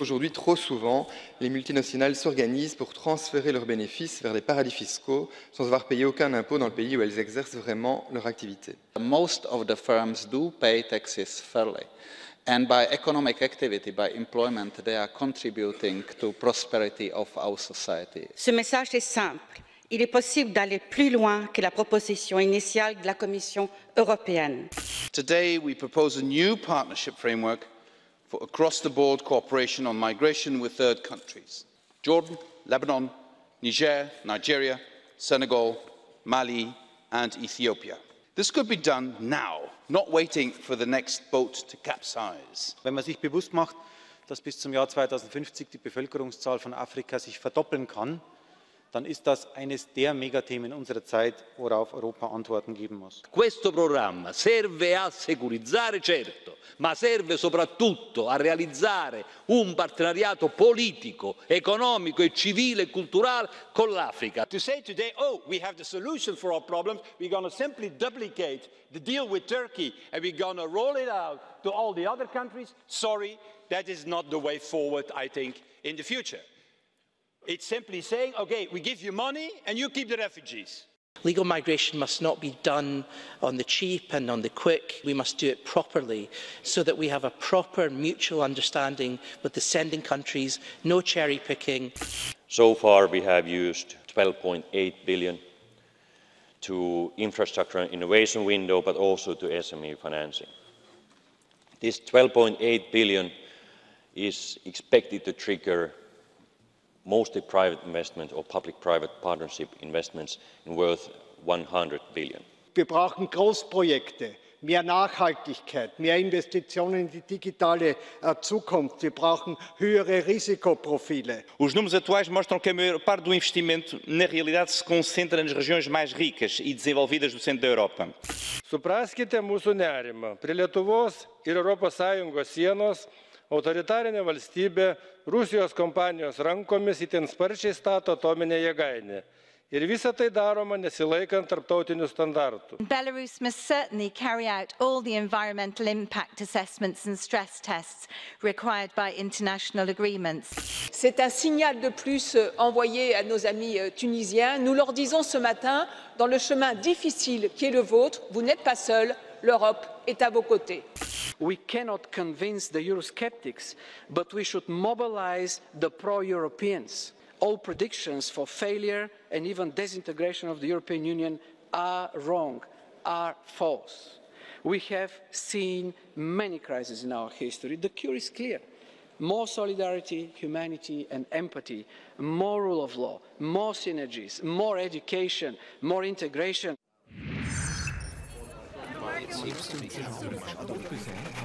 Aujourd'hui, trop souvent, les multinationales s'organisent pour transférer leurs bénéfices vers des paradis fiscaux sans avoir payé aucun impôt dans le pays où elles exercent vraiment leur activité. Most of the firms do pay taxes fairly. And by economic activity, by employment, they are contributing to prosperity of our society. Ce message est simple. Il est possible d'aller plus loin que la proposition initiale de la Commission européenne. Today, we propose a new partnership framework for across-the-board cooperation on migration with third countries. Jordan, Lebanon, Niger, Nigeria, Senegal, Mali and Ethiopia. This could be done now, not waiting for the next boat to capsize. Wenn man sich bewusst macht, dass bis zum Jahr 2050 die Bevölkerungszahl von Afrika sich verdoppeln kann, dann ist das eines der Megathemen unserer Zeit, worauf Europa Antworten geben muss. Questo programma serve a securizzare, certo, ma serve soprattutto a realizzare un partenariato politico, economico e civile e culturale con l'Africa. To say today, oh, we have the solution for our problems, we're going to simply duplicate the deal with Turkey and we're going to roll it out to all the other countries, sorry, that is not the way forward, I think, in the future. It's simply saying, okay, we give you money and you keep the refugees. Legal migration must not be done on the cheap and on the quick. We must do it properly so that we have a proper mutual understanding with the sending countries, no cherry picking. So far, we have used 12.8 billion to infrastructure and innovation window, but also to SME financing. This 12.8 billion is expected to trigger mostly private investment or public-private partnership investments in worth 100 billion. Wir brauchen Großprojekte, mehr Nachhaltigkeit, mehr Investitionen in die digitale Zukunft. Wir brauchen höhere Risikoprofile. Os números atuais mostram que a maior parte do investimento, na realidade, se concentra nas regiões mais ricas e desenvolvidas do centro da Europa. Supraskite mūsų nerimą. Prie Lietuvos ir ES sienos autoritarinė valstybė Rusijos kompanijos rankomis itin sparčiai stato atominę jėgainę. Ir visa tai daroma nesilaikant tarptautinių standartų. Belarus must certainly carry out all the environmental impact assessments and stress tests required by international agreements. C'est un signal de plus envoyé à nos amis tunisiens. Nous leur disons ce matin, dans le chemin difficile qui est le vôtre, vous n'êtes pas seuls, l'Europe est à vos côtés. We cannot convince the Eurosceptics, but we should mobilize the pro-Europeans. All predictions for failure and even disintegration of the European Union are wrong, are false. We have seen many crises in our history. The cure is clear. More solidarity, humanity and empathy, more rule of law, more synergies, more education, more integration. Seems to be countering my other present.